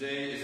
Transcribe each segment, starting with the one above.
Today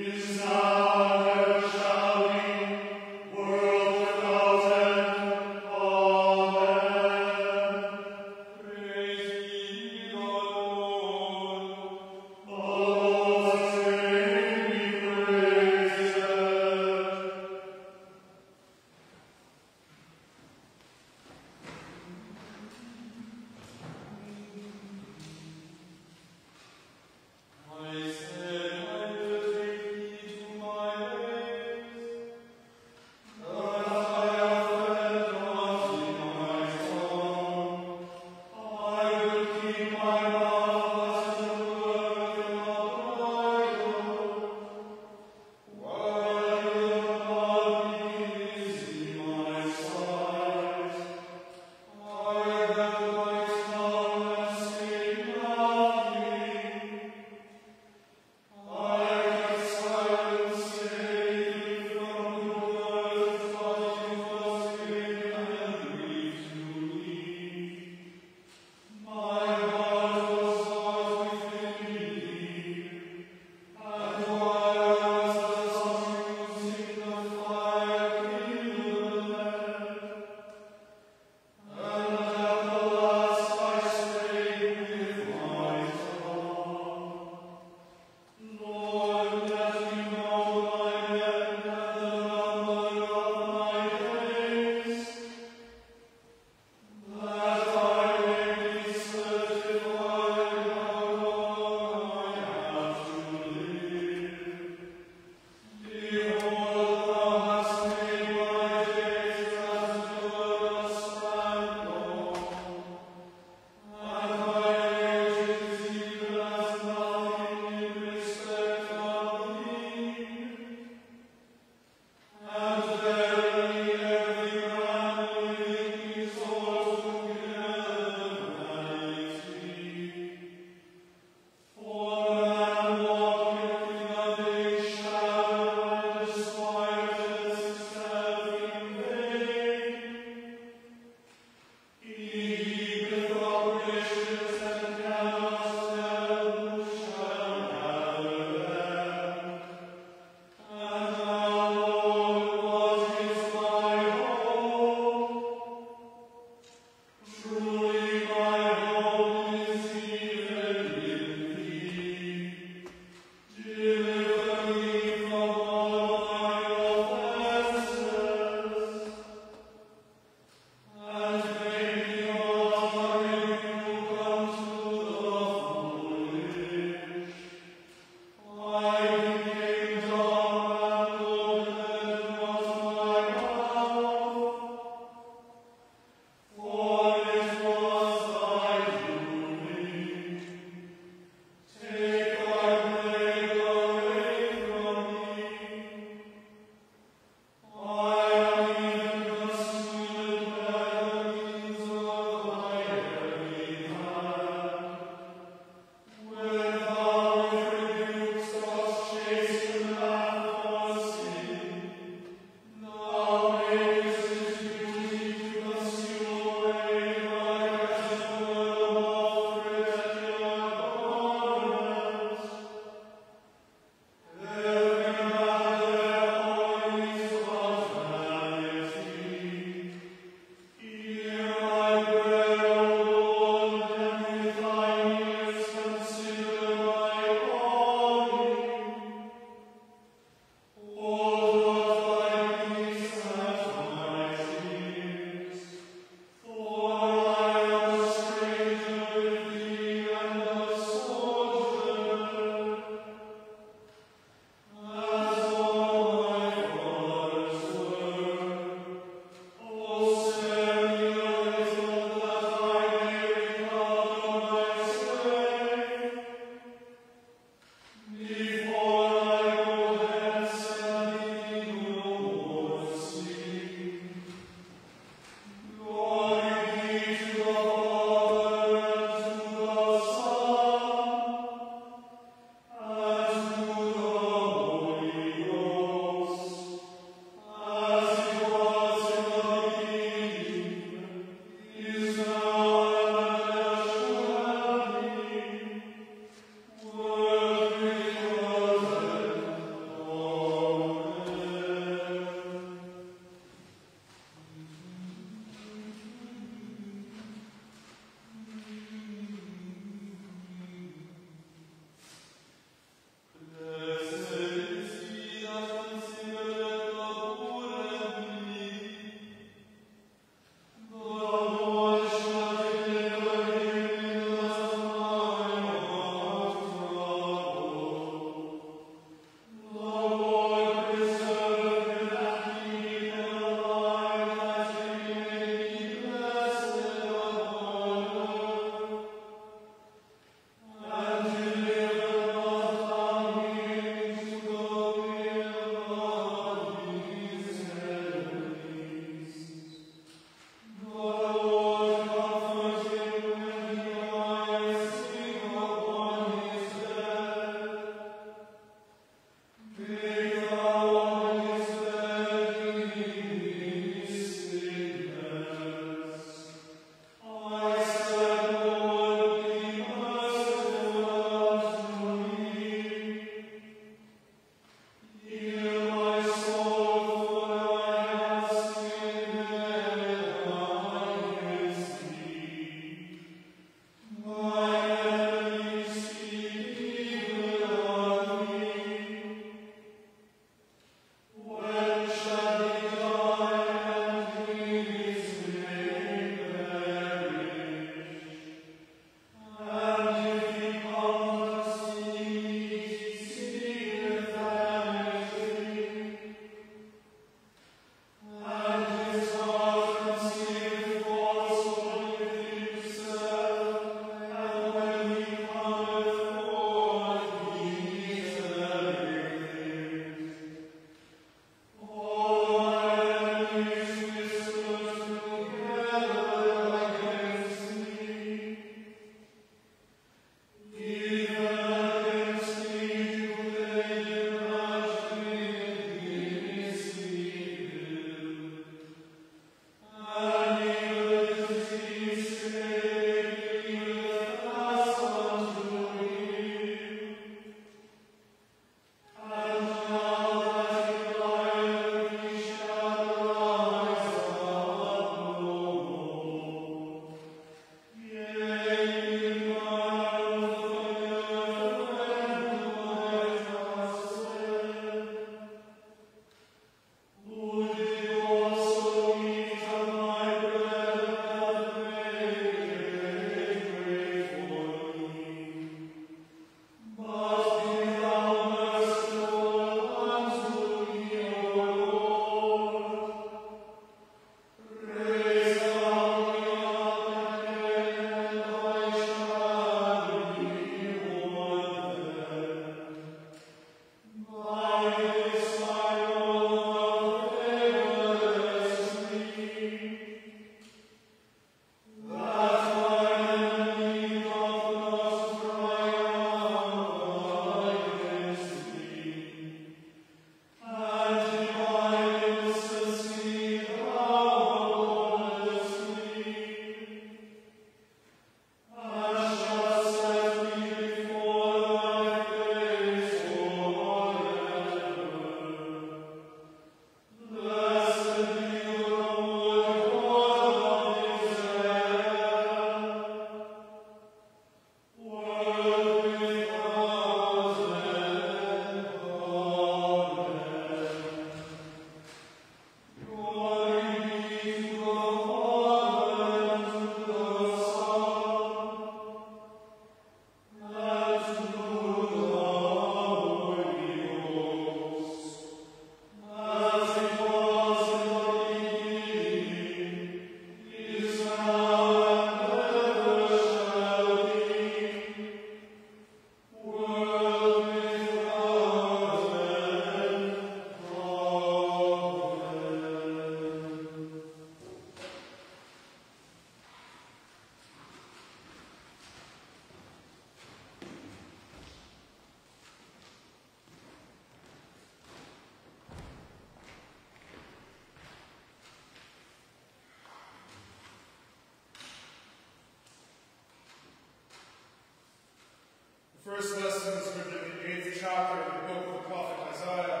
First lesson is from the eighth chapter of the book of the prophet Isaiah,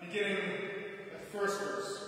beginning at the first verse.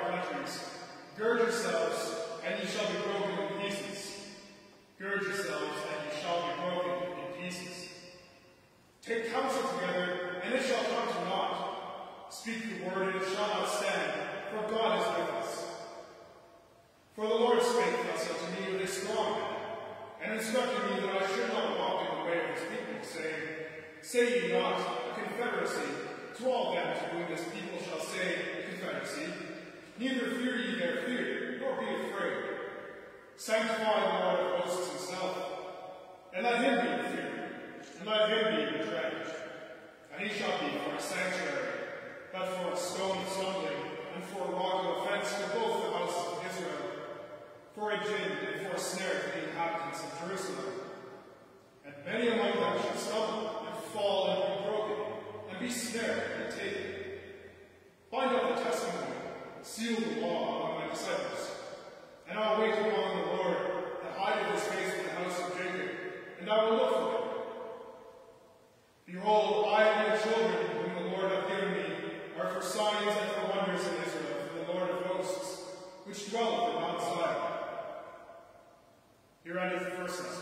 Far countries. Gird yourselves, and ye shall be broken process.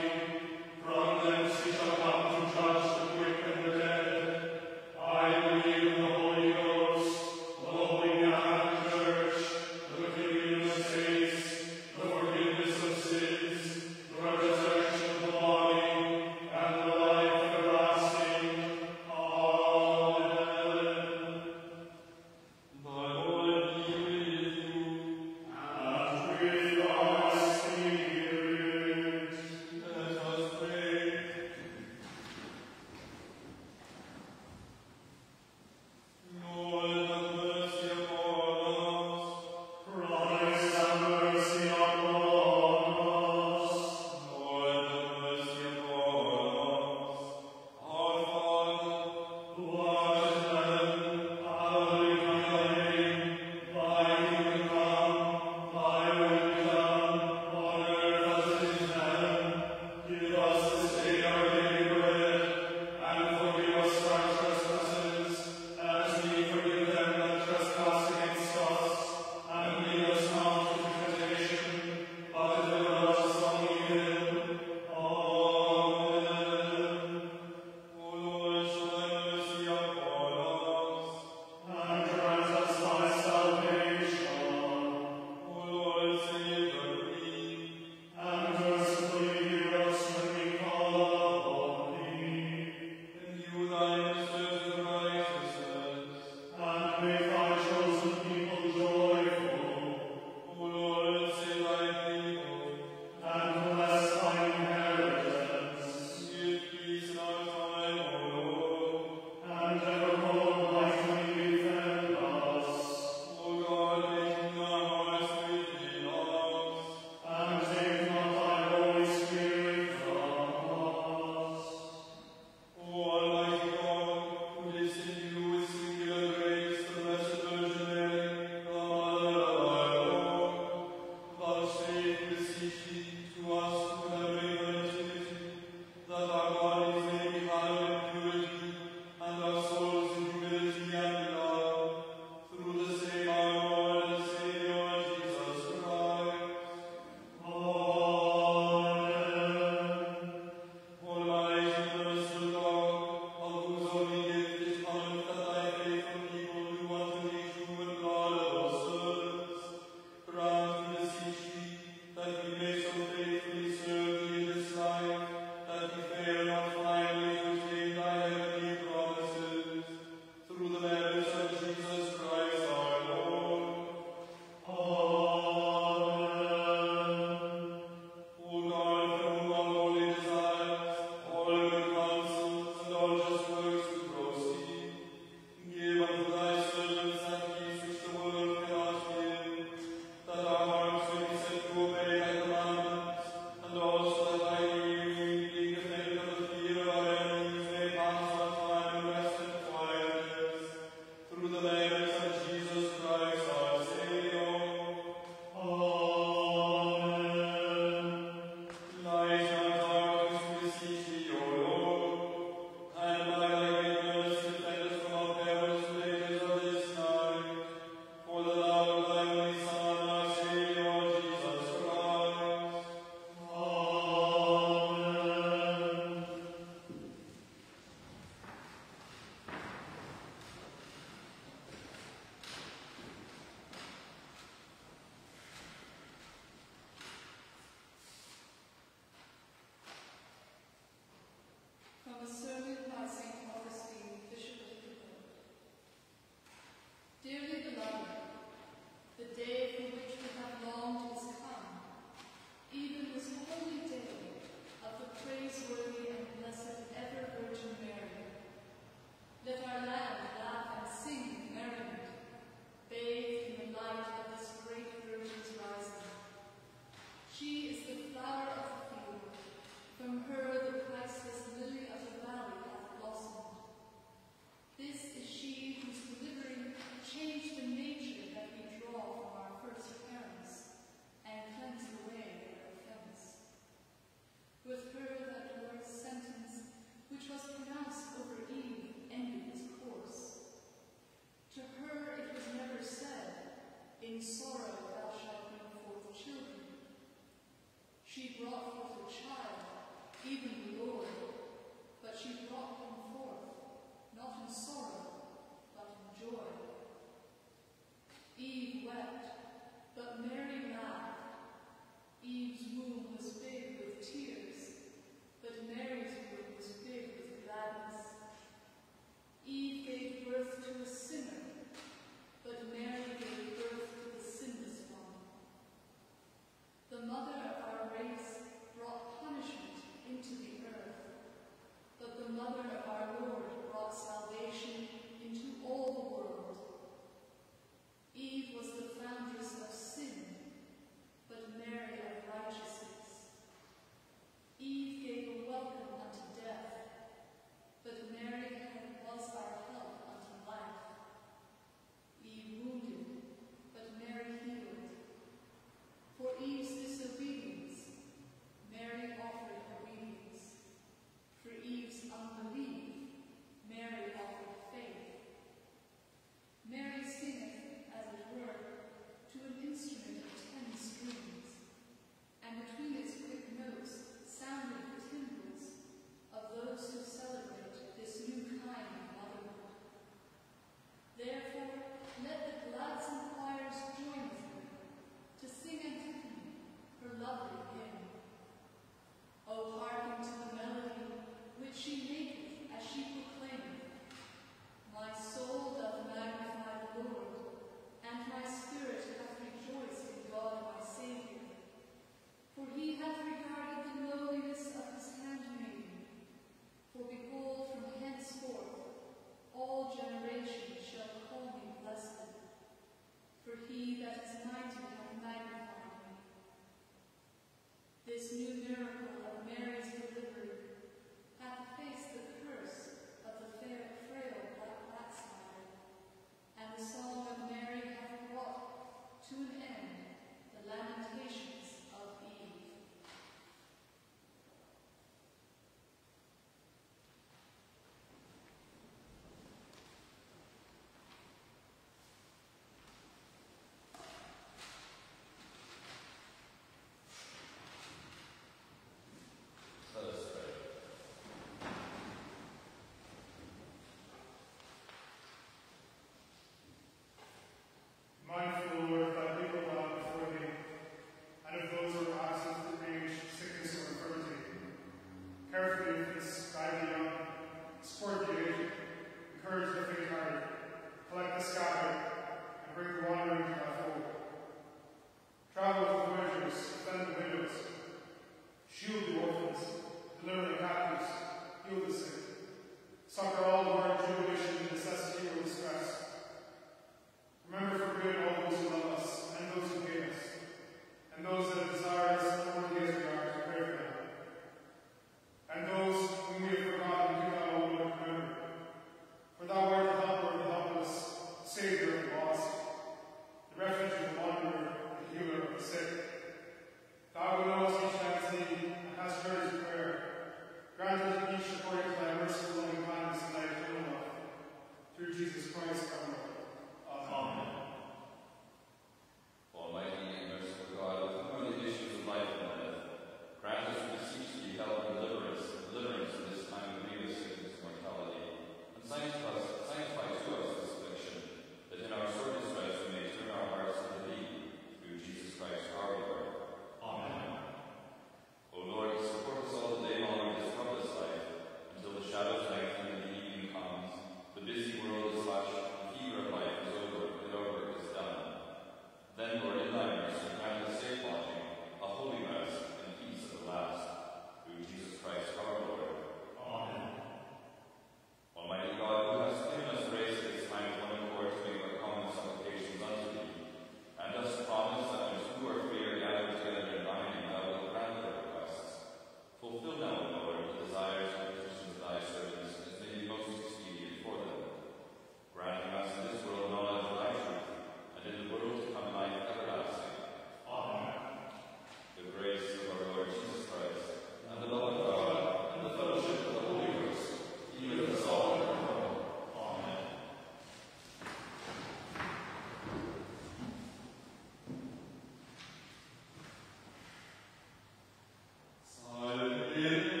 Live